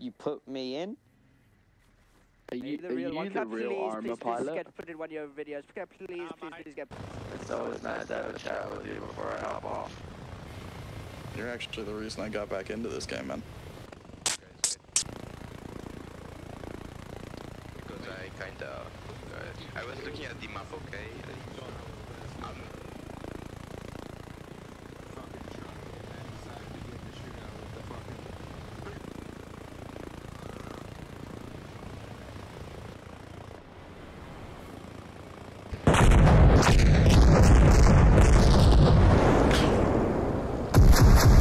you put me in. Are you, the are real you the real please, Arma please, please pilot? get put in one of your videos. Can I please, please, please get. It's always nice to have a chat with you before I hop off. You're actually the reason I got back into this game, man. Because I kinda, uh, I was looking at the map, okay? I'm you.